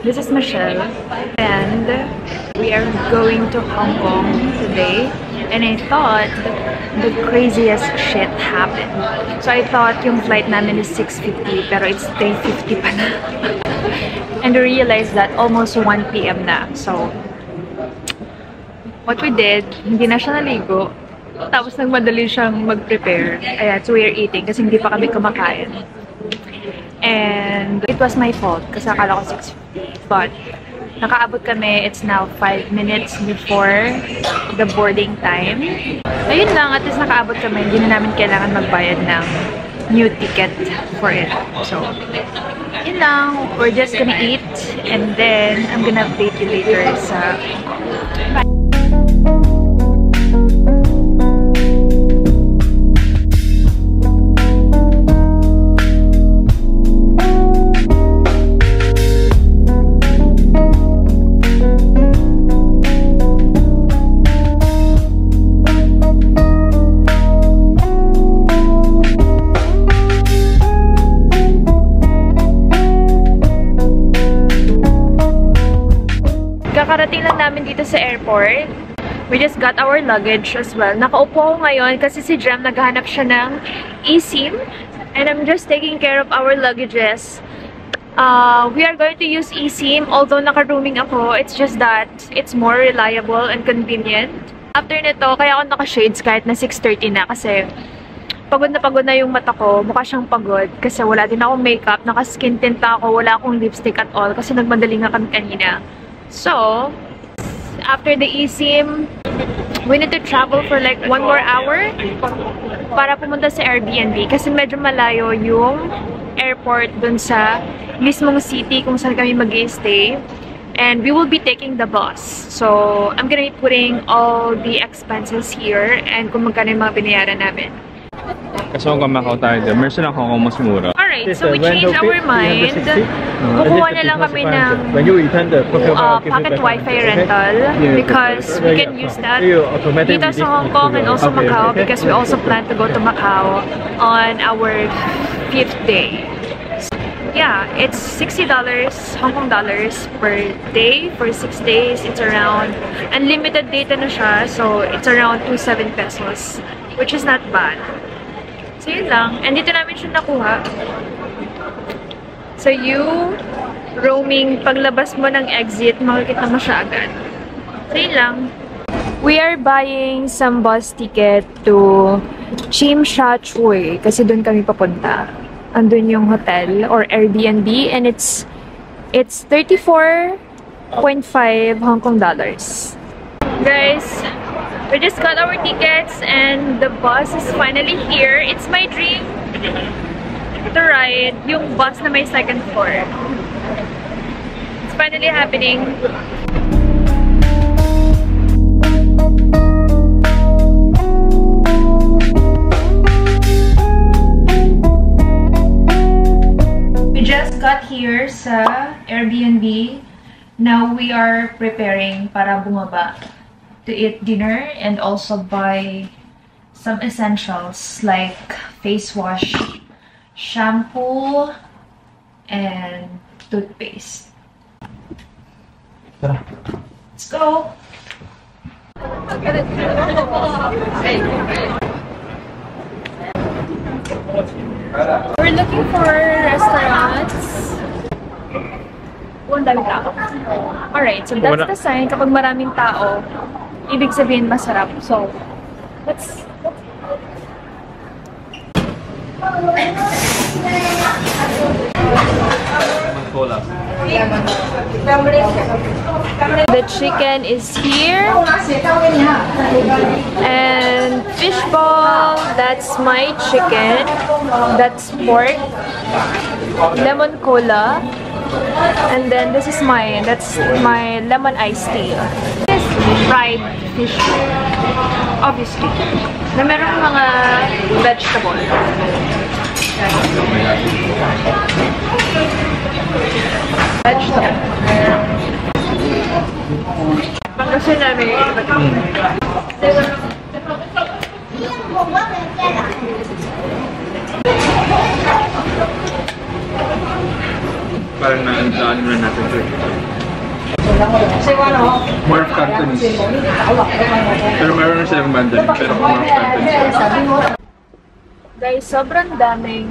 This is Michelle and we are going to Hong Kong today and I thought the craziest shit happened. So I thought yung flight namin is 6.50 pero it's 3.50 pa na. and we realized that almost 1 p.m. na. So what we did, hindi na siya naligo. Tapos nagmadali siyang mag-prepare. Ayan, so we are eating kasi hindi pa kami kumakain. And it was my fault kasi akala ko 6.50. But nakaabot kami, it's now 5 minutes before the boarding time. Ayun lang, at least nakaabot kami. Hindi na namin kailangan magbayad ng new ticket for it. So, yun lang. We're just gonna eat and then I'm gonna update you later sa... airport. We just got our luggage as well. Nakaupo ako ngayon kasi si Jem naghahanap siya ng eSIM. And I'm just taking care of our luggages. Uh, we are going to use eSIM. Although naka-roaming ako, it's just that it's more reliable and convenient. After nito, kaya ako naka-shades kahit na 6.30 na kasi pagod na pagod na yung mata ko. Mukha siyang pagod kasi wala din akong makeup. Naka-skin tint ako. Wala akong lipstick at all kasi nagmadali nga kami kanina. So, after the eSIM, we need to travel for like one more hour para pumunta sa Airbnb kasi medyo malayo yung airport dun sa mismong city kung saan kami mag stay And we will be taking the bus. So, I'm gonna be putting all the expenses here and kung magkano yung mga binayaran namin. Kasi kung kumakaw tayo meron silang Hong Kong mas mura. Alright, so we changed our mind. Kukuha na lang kami ng uh, pocket Wi-Fi rental because we can use that dito sa Hong Kong and also Macau because we also plan to go to Macau on our fifth day. Yeah, it's $60 Hong Kong dollars per day for 6 days. It's around unlimited data na siya, so it's around 27 pesos, which is not bad. So, yun lang. And dito namin siya nakuha. So, you roaming, paglabas mo ng exit, makikita mo siya agad. So, yun lang. We are buying some bus ticket to Chim Sha Tsui kasi doon kami papunta. Andun yung hotel or Airbnb and it's it's 34.5 Hong Kong dollars. Guys, we just got our tickets and the bus is finally here. It's my dream to ride yung bus na may second floor. It's finally happening. We just got here sa Airbnb. Now we are preparing para bumaba to eat dinner and also buy some essentials like face wash, shampoo, and toothpaste. Let's go! We're looking for restaurants. Oh, ang daming tao. Alright, so that's the sign. Kapag maraming tao, ibig sabihin masarap. So, let's... The chicken is here. And fish ball, that's my chicken. That's pork. Lemon cola. And then this is mine. That's my lemon iced tea. This is fried fish. Obviously. Na merong mga vegetable. Vegetable. Kasi namin, parang na-ano na natin. More Cantonese. Pero meron na silang Mandarin, pero more Cantonese. Guys, sobrang daming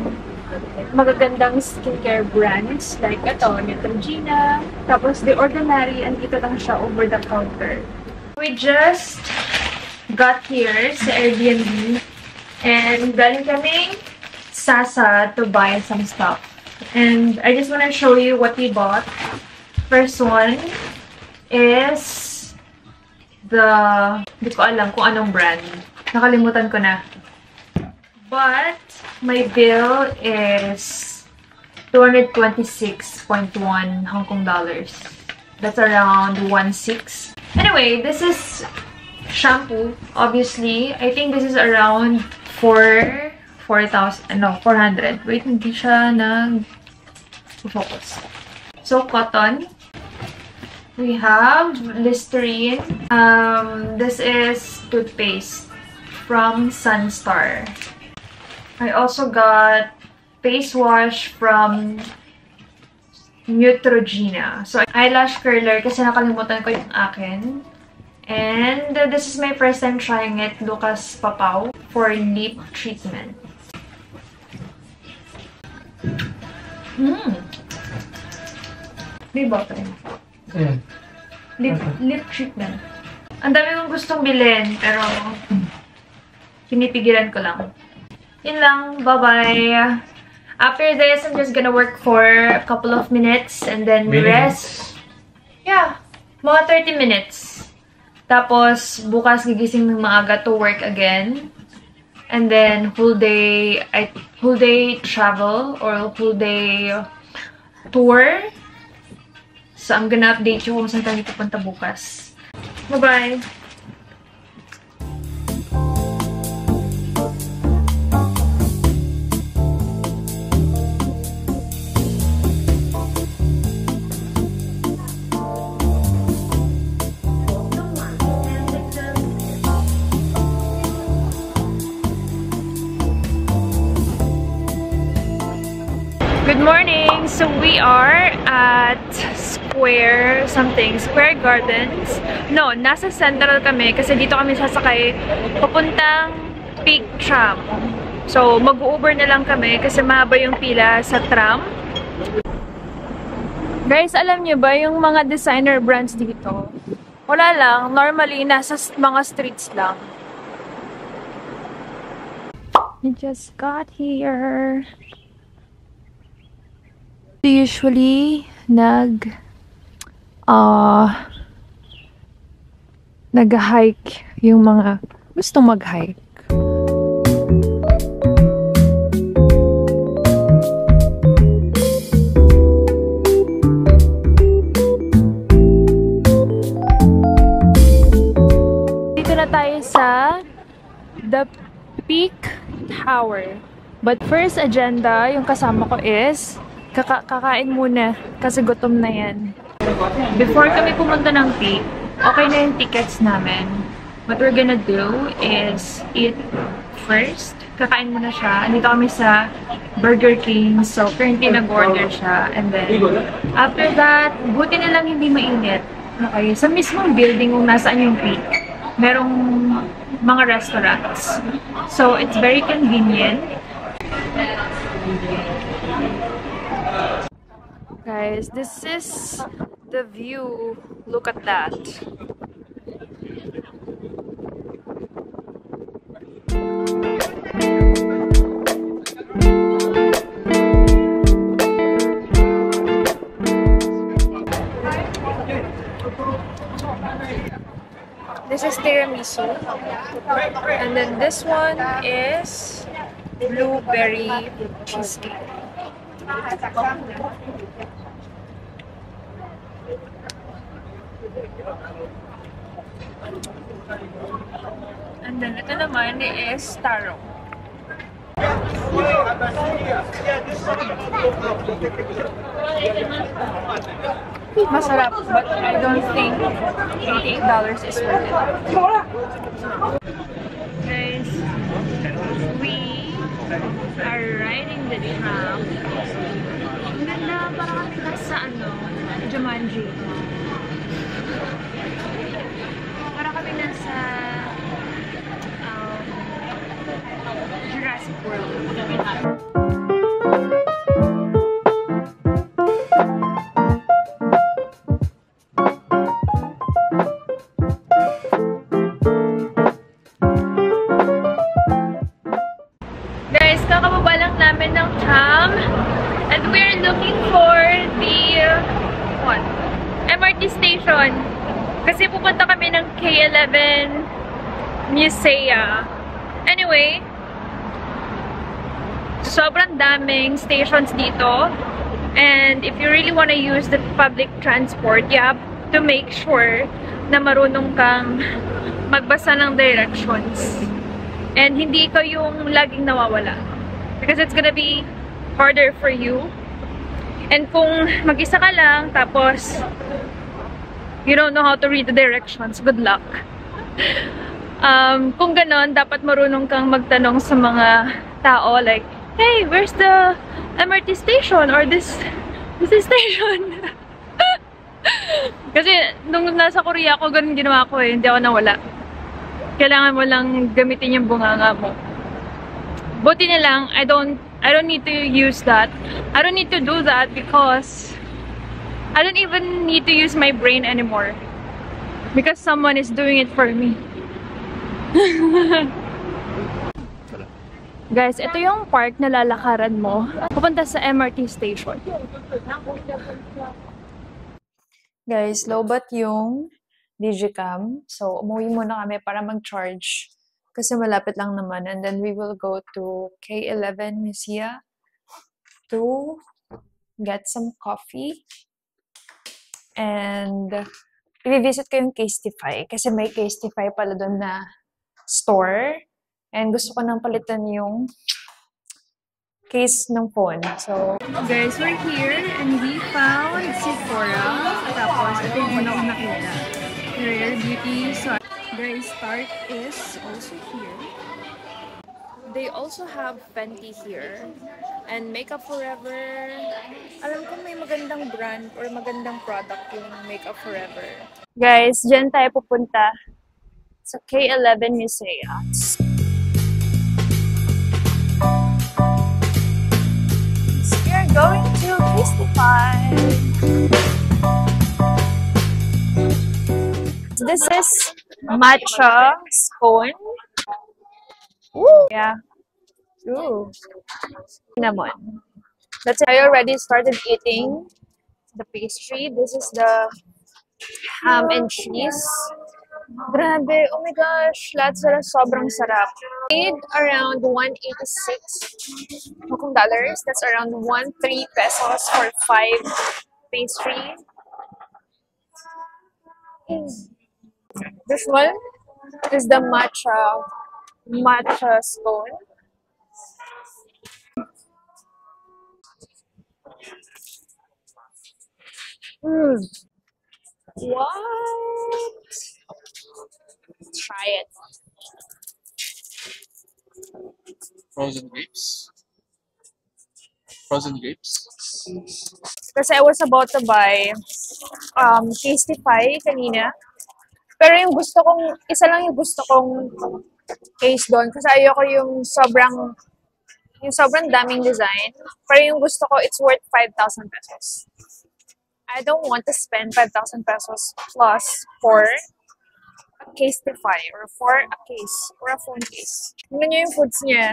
magagandang skincare brands. Like ito, Neutrogena. Tapos The Ordinary, andito lang siya over the counter. We just got here sa Airbnb. And galing kaming Sasa to buy some stuff. And I just want to show you what we bought. First one is the... Hindi ko alam kung anong brand. Nakalimutan ko na. But my bill is 226.1 Hong Kong dollars. That's around 1.6. Anyway, this is shampoo. Obviously, I think this is around 4 4,000 no 400. Wait, hindi siya nag focus. So cotton. We have Listerine. Um, this is toothpaste from Sunstar. I also got face wash from Neutrogena. So, eyelash curler kasi nakalimutan ko yung akin. And uh, this is my first time trying it, Lucas Papaw, for lip treatment. Hmm. May bottle. Lip, lip treatment. Ang dami kong gustong bilhin, pero pinipigilan ko lang. Yun lang. Bye-bye. After this, I'm just gonna work for a couple of minutes and then rest. Yeah. Mga 30 minutes. Tapos, bukas gigising ng maaga to work again. And then, whole day, I, whole day travel or whole day tour. So, I'm gonna update you kung saan tayo pupunta bukas. Bye-bye! Good morning! So we are at Square something, Square Gardens. No, nasa Central kami kasi dito kami sasakay papuntang Peak Tram. So mag-Uber na lang kami kasi mahaba yung pila sa tram. Guys, alam niyo ba yung mga designer brands dito? Wala lang, normally nasa mga streets lang. We just got here. Usually nag uh, nag-hike yung mga gustong mag-hike. Dito na tayo sa The Peak Tower. But first agenda, yung kasama ko is kaka kakain muna kasi gutom na yan. Before kami pumunta ng peak, okay na yung tickets namin. What we're gonna do is eat first. Kakain muna siya. Andito kami sa Burger King. So, currently nag-order siya. And then, after that, buti na lang hindi mainit. Okay, sa mismong building kung nasaan yung peak, merong mga restaurants. So, it's very convenient. Guys, this is the view. Look at that. This is tiramisu. And then this one is blueberry cheesecake. And then ito naman is taro. Masarap, but I don't think $88 is worth it. Guys, we are riding the tram. Ang ganda, parang kami nasa sa ano, Jumanji. Para kami nasa um, Jurassic World. Daming stations dito. And if you really want to use the public transport, you have to make sure na marunong kang magbasa ng directions. And hindi ikaw yung laging nawawala. Because it's gonna be harder for you. And kung mag-isa ka lang, tapos you don't know how to read the directions, good luck. um, kung ganon, dapat marunong kang magtanong sa mga tao like, hey, where's the MRT station? Or this, this is station? Kasi nung nasa Korea ako, ganun ginawa ko eh. Hindi ako nawala kailangan mo lang gamitin yung bunganga mo. Buti na lang, I don't, I don't need to use that. I don't need to do that because I don't even need to use my brain anymore. Because someone is doing it for me. Guys, ito yung park na lalakaran mo pupunta sa MRT station. Guys, lobat yung Digicam. So, umuwi muna kami para mag-charge. Kasi malapit lang naman. And then we will go to K11 Musea to get some coffee. And i-visit ko yung Castify. Kasi may Castify pala doon na store. And gusto ko nang palitan yung case ng phone. So, guys, we're here and we found Sephora. Tapos, ito yung una ko nakita. Rare Beauty. So, guys, Tarte is also here. They also have Fenty here. And Makeup Forever. Alam ko may magandang brand or magandang product yung Makeup Forever. Guys, dyan tayo pupunta sa K11 Musea. Going to Christify. This is matcha scone. Ooh. Yeah. Ooh. Cinnamon. That's it. I already started eating the pastry. This is the ham and cheese. Grabe. Oh my gosh. Lahat sila sobrang sarap. Paid around 186 Hong dollars. That's around 1 3 pesos for 5 pastry. This one is the matcha matcha scone. Mm. What? Try it. Frozen grapes. Frozen grapes. Kasi I was about to buy um, Tastify kanina. Pero yung gusto kong, isa lang yung gusto kong case doon. Kasi ayoko yung sobrang, yung sobrang daming design. Pero yung gusto ko, it's worth 5,000 pesos. I don't want to spend 5,000 pesos plus for a Casetify or for a case or a phone case. Tingnan niyo yung foods niya.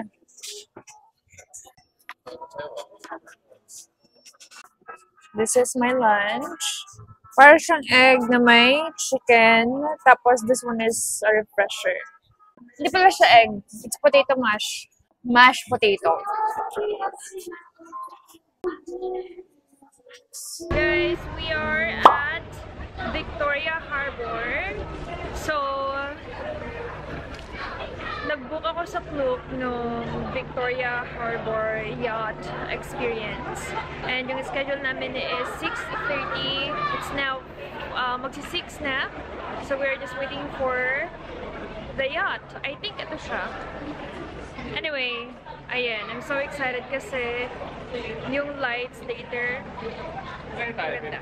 This is my lunch. Para siyang egg na may chicken. Tapos this one is a refresher. Hindi pala siya egg. It's potato mash. Mashed potato. Guys, we are at Victoria Harbor. So, nag-book ako sa Klook nung Victoria Harbor Yacht Experience. And yung schedule namin is 6.30. It's now uh, magsi-6 na. So we're just waiting for the yacht. I think ito siya. Anyway, Ayan, I'm so excited kasi yung lights later. Maganda.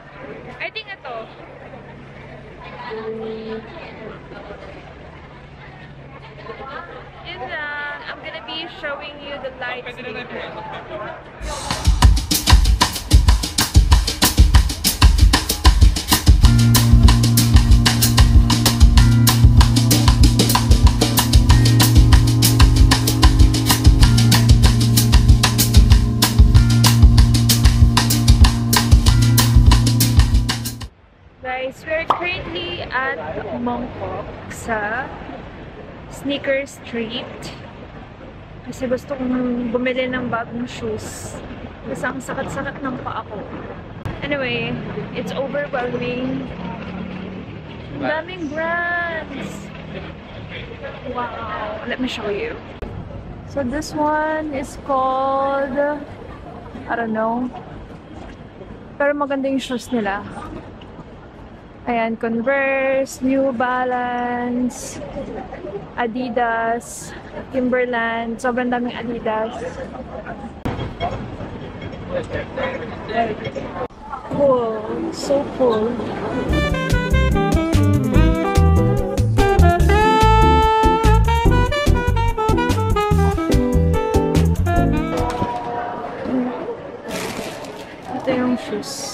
I think ito. Yun lang. I'm gonna be showing you the lights Pwede na later. At Mongkok sa Sneaker Street. Kasi gusto kong bumili ng bagong shoes. Kasi ang sakat-sakat ng paa ko. Anyway, it's overwhelming. Ang daming brands! Wow! Let me show you. So this one is called... I don't know. Pero maganda yung shoes nila. Ayan, Converse, New Balance, Adidas, Timberland. Sobrang daming Adidas. Cool. So cool. Ito yung shoes.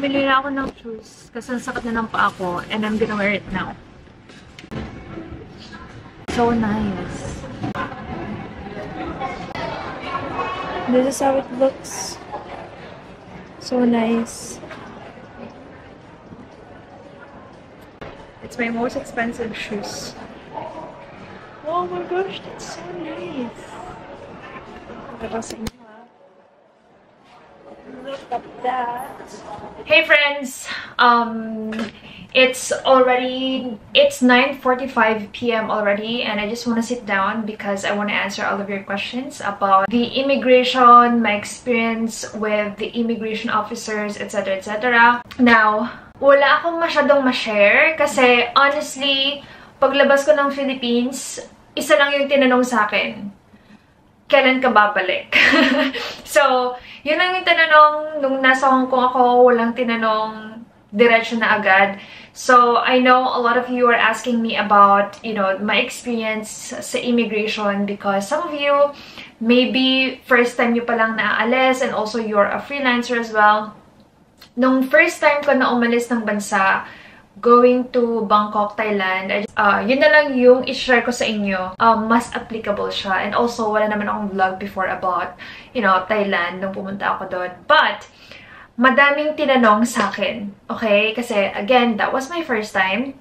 Bumili na ako ng shoes kasi ang sakit na ng and I'm gonna wear it now. So nice. This is how it looks. So nice. It's my most expensive shoes. Oh my gosh, that's so nice. At that. Hey friends, um, it's already, it's 9.45 p.m. already and I just want to sit down because I want to answer all of your questions about the immigration, my experience with the immigration officers, etc. etc. Now, wala akong masyadong ma-share kasi honestly, paglabas ko ng Philippines, isa lang yung tinanong sa akin kailan ka babalik? so, yun lang yung tinanong nung nasa Hong Kong ako, walang tinanong diretso na agad. So, I know a lot of you are asking me about, you know, my experience sa immigration because some of you, maybe first time nyo palang naaalis and also you're a freelancer as well. Nung first time ko na umalis ng bansa, going to Bangkok, Thailand, I just, uh, yun na lang yung i-share ko sa inyo. Um, mas applicable siya. And also, wala naman akong vlog before about, you know, Thailand nung pumunta ako doon. But, madaming tinanong sa akin. Okay? Kasi, again, that was my first time.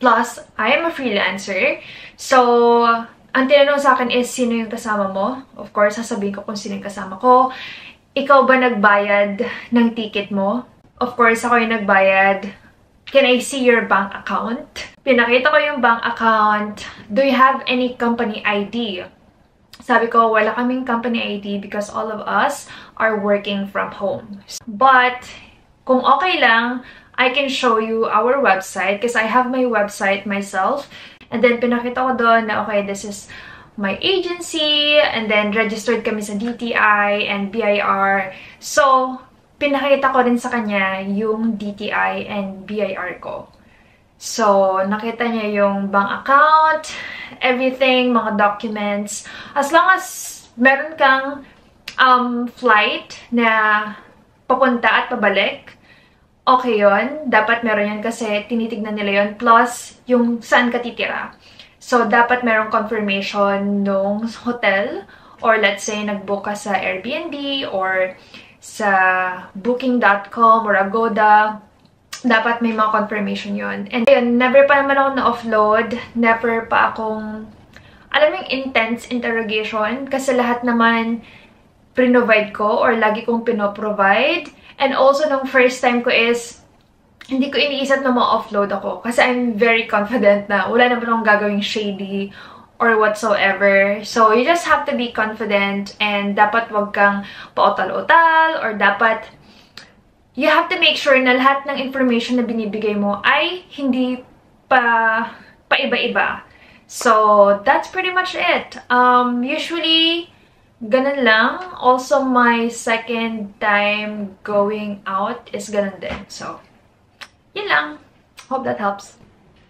Plus, I am a freelancer. So, ang tinanong sa akin is, sino yung kasama mo? Of course, sasabihin ko kung sino yung kasama ko. Ikaw ba nagbayad ng ticket mo? Of course, ako yung nagbayad Can I see your bank account? Pinakita ko yung bank account. Do you have any company ID? Sabi ko, wala kaming company ID because all of us are working from home. But, kung okay lang, I can show you our website because I have my website myself. And then, pinakita ko doon na, okay, this is my agency. And then, registered kami sa DTI and BIR. So, pinakita ko rin sa kanya yung DTI and BIR ko. So, nakita niya yung bank account, everything, mga documents. As long as meron kang um, flight na papunta at pabalik, okay yon Dapat meron yan kasi tinitignan nila yon Plus, yung saan ka titira. So, dapat merong confirmation nung hotel or let's say nagbook ka sa Airbnb or sa booking.com or Agoda, dapat may mga confirmation yon And yun, never pa naman ako na-offload, never pa akong, alam yung intense interrogation, kasi lahat naman prinovide ko or lagi kong pinoprovide. And also, nung first time ko is, hindi ko iniisip na ma-offload ako. Kasi I'm very confident na wala naman akong gagawing shady or whatsoever. So, you just have to be confident and dapat wag kang pautal-utal or dapat you have to make sure na lahat ng information na binibigay mo ay hindi pa paiba-iba. So, that's pretty much it. Um, usually, ganun lang. Also, my second time going out is ganun din. So, yun lang. Hope that helps.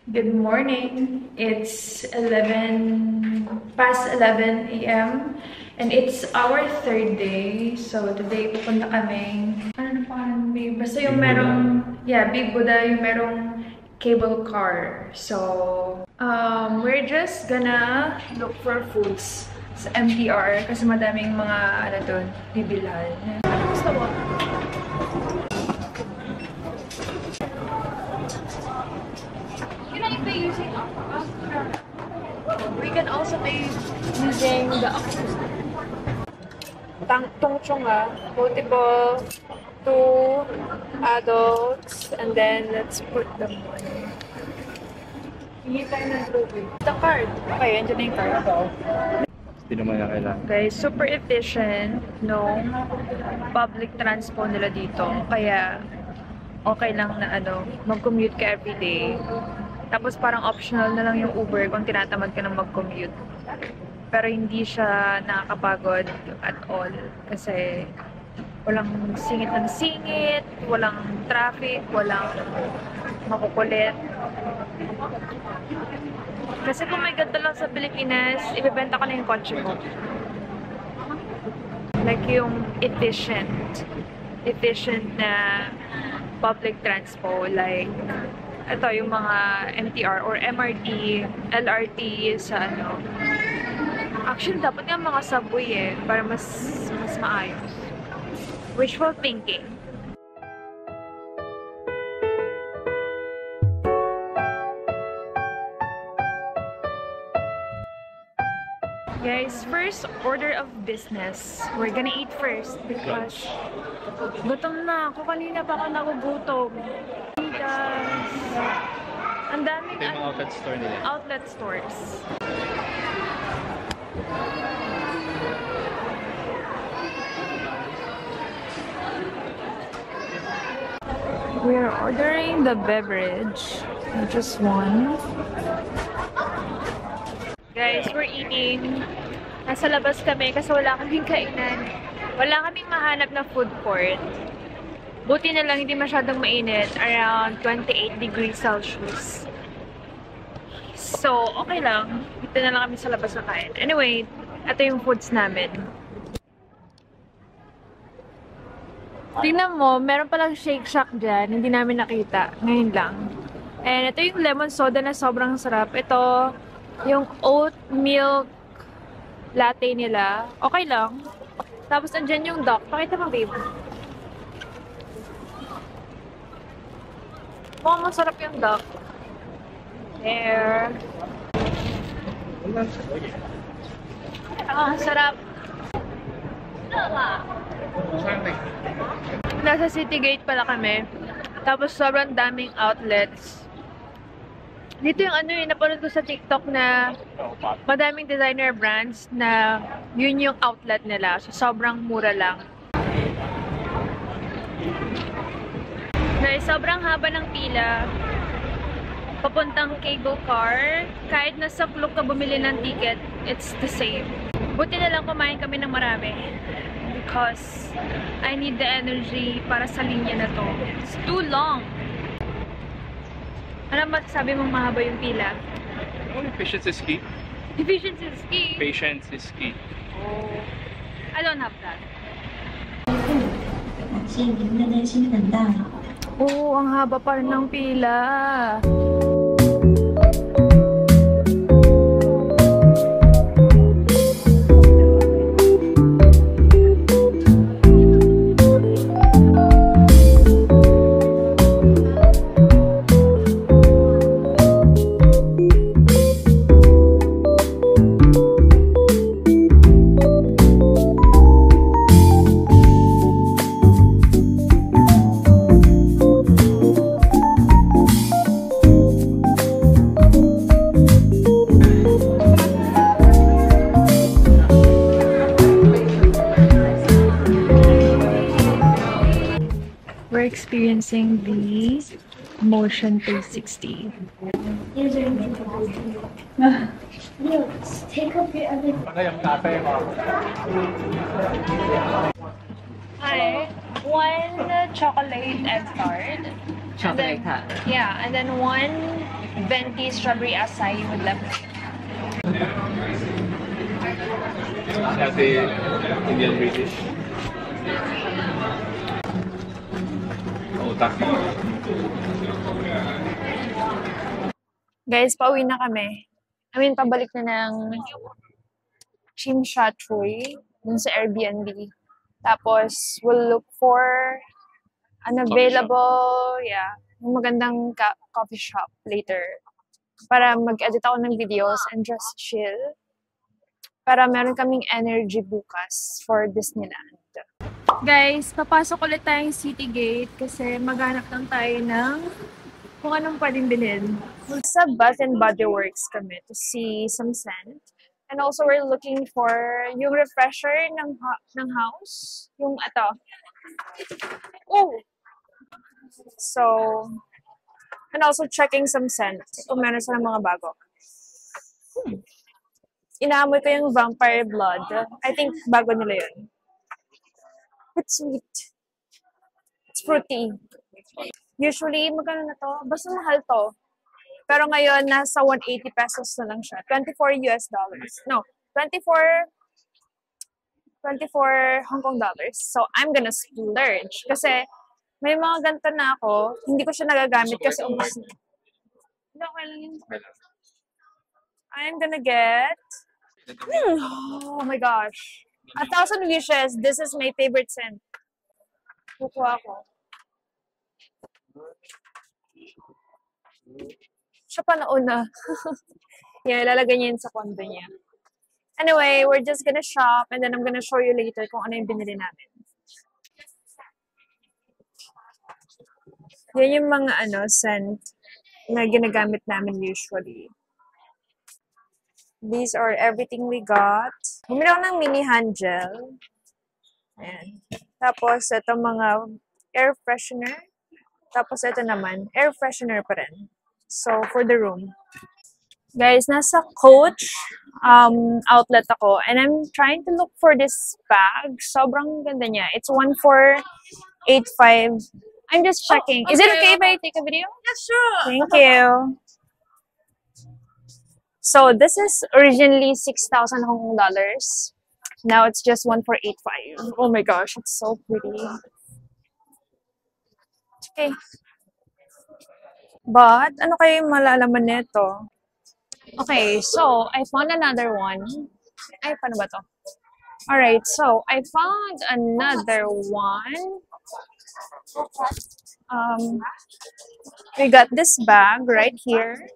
Good morning. It's 11, past 11 a.m. And it's our third day. So, today pupunta kami. Ano na pangalan? Babe? Basta yung merong, yeah, Big Buddha, yung merong cable car. So, um, we're just gonna look for foods sa MTR kasi madaming mga, ano doon, bibilhan. Ano gusto mo? Can I pay using We can also pay using the octopus. Tang tongchong ah. Multiple two adults and then let's put the money. Hingi tayo ng tubig. The card. Okay, andyan na yung card. Hindi naman na kailangan. Guys, super efficient no public transport nila dito. Kaya okay lang na ano, mag-commute ka everyday. Tapos parang optional na lang yung Uber kung tinatamad ka ng mag-commute. Pero hindi siya nakakapagod at all. Kasi walang singit ng singit, walang traffic, walang makukulit. Kasi kung may ganito lang sa Pilipinas, ibebenta ko na yung kotse ko. Like yung efficient, efficient na public transpo. Like, ito yung mga MTR or MRT, LRT sa ano. Actually, dapat nga mga subway eh, para mas, mas maayos. Wishful thinking. Guys, first order of business. We're gonna eat first because gutom na ako. Kanina pa ako nagugutom. Ang daming Ito yung mga outlet store nila. outlet stores. We're ordering the beverage. Just one. Guys, we're eating. Nasa labas kami kasi wala kaming kainan. Wala kaming mahanap na food court. Buti na lang hindi masyadong mainit. Around 28 degrees Celsius. So, okay lang. Dito na lang kami sa labas na kain. Anyway, ito yung foods namin. Tingnan mo, meron palang Shake Shack dyan. Hindi namin nakita. Ngayon lang. And ito yung lemon soda na sobrang sarap. Ito, yung oat milk latte nila. Okay lang. Tapos andyan yung duck. Pakita mo, babe. Mukhang masarap yung duck. There. Ah, sarap. Nasa City Gate pala kami. Tapos sobrang daming outlets. Dito yung ano yung napanood ko sa TikTok na madaming designer brands na yun yung outlet nila. So sobrang mura lang. Guys, sobrang haba ng pila. Papuntang cable car. Kahit nasa Klook ka bumili ng ticket, it's the same. Buti na lang kumain kami ng marami. Because I need the energy para sa linya na to. It's too long. Ano ba sabi mong mahaba yung pila? Oh, patience is key. Efficiency is key. Patience is key. Oh. I don't have that. 感谢您的耐心等待。 Oo, ang haba pa rin ng pila. We're experiencing the Motion 360. take up your other Hi. One chocolate egg tart. Chocolate And then- Yeah, and then one venti strawberry acai with lemon. Kasi Indian British. Taki. Guys, pauwi na kami. I mean, pabalik na ng Chim Sha Tsui dun sa Airbnb. Tapos, we'll look for an available, yeah, yung magandang ka- coffee shop later. Para mag-edit ako ng videos and just chill. Para meron kaming energy bukas for Disneyland. Guys, papasok ulit tayong City Gate kasi maghanap lang tayo ng kung anong pwedeng bilhin. Sa Bath and Body Works kami to see some scent. And also, we're looking for yung refresher ng, ng house. Yung ito. Oh! So, and also checking some scent kung meron silang mga bago. Hmm. Inaamoy ko yung vampire blood. I think bago nila yun. It's sweet. It's fruity. Usually, magkano na to? Basta mahal to. Pero ngayon, nasa 180 pesos na lang siya. 24 US dollars. No, 24 24 Hong Kong dollars. So, I'm gonna splurge. Kasi, may mga ganito na ako, hindi ko siya nagagamit kasi ubos na. Hindi, okay lang yun. I'm gonna get... Hmm, oh my gosh. A thousand wishes. This is my favorite scent. Kukuha ko. Siya pa nauna. yeah, ilalagay niya yun sa kondo niya. Anyway, we're just gonna shop and then I'm gonna show you later kung ano yung binili namin. Yan yung mga ano, scent na ginagamit namin usually. These are everything we got. Bumili ako ng mini hand gel. Ayan. Tapos, ito mga air freshener. Tapos, ito naman, air freshener pa rin. So, for the room. Guys, nasa Coach um, outlet ako. And I'm trying to look for this bag. Sobrang ganda niya. It's 1485. I'm just checking. Is it okay if I take a video? Yeah, sure. Thank you. So this is originally 6,000 Hong Kong dollars. Now it's just 1485. Oh my gosh, it's so pretty. Okay. But, ano kayo yung malalaman nito? Okay, so, I found another one. Ay, paano ba to? Alright, so, I found another one. Um, we got this bag right here.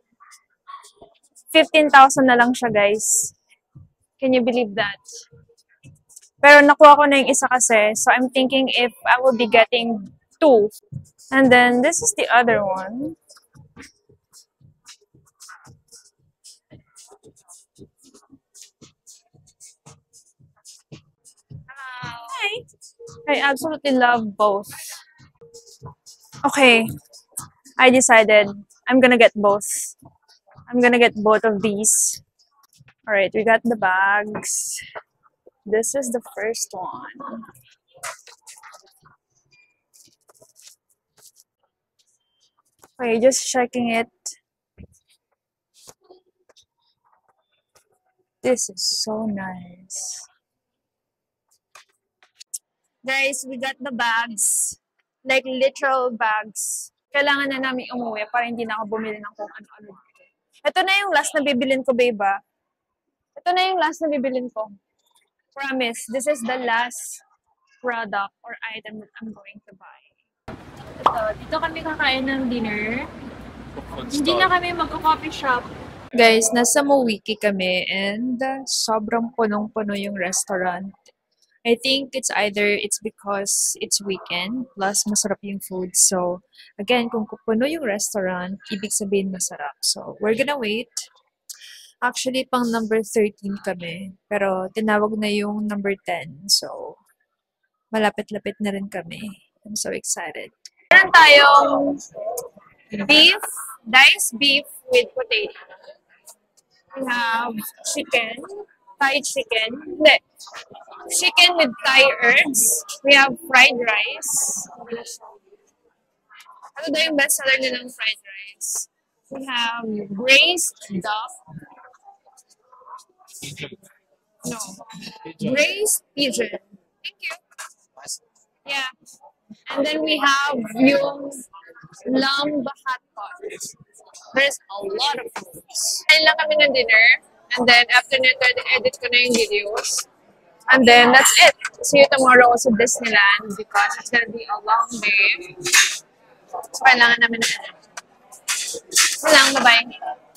15,000 na lang siya, guys. Can you believe that? Pero nakuha ko na yung isa kasi, so I'm thinking if I will be getting two. And then, this is the other one. Hi! I absolutely love both. Okay, I decided I'm gonna get both. I'm gonna get both of these. Alright, we got the bags. This is the first one. Okay, just checking it. This is so nice. Guys, we got the bags. Like literal bags. Kailangan na namin umuwi para hindi na ako bumili ng kung ano-ano. Ito na yung last na bibilin ko, babe. ah. Ito na yung last na bibilin ko. Promise, this is the last product or item that I'm going to buy. Ito, dito kami kakain ng dinner. Hindi na kami magko-coffee shop. Guys, nasa Mawiki kami and uh, sobrang punong-puno yung restaurant. I think it's either it's because it's weekend plus masarap yung food. So, again, kung puno yung restaurant, ibig sabihin masarap. So, we're gonna wait. Actually, pang number 13 kami. Pero, tinawag na yung number 10. So, malapit-lapit na rin kami. I'm so excited. Meron tayong beef, diced beef with potato. We have chicken, Thai chicken. Chicken with Thai herbs. We have fried rice. Ano daw yung best seller nilang fried rice? We have braised duck. No. Braised pigeon. Thank you. Yeah. And then we have yung lamb hot pot. There's a lot of foods. Kain lang kami ng dinner. And then after nito, edit ko na yung videos. And then that's it. See you tomorrow sa Disneyland because it's gonna be a long day. So, kailangan namin na. Wala lang, bye-bye.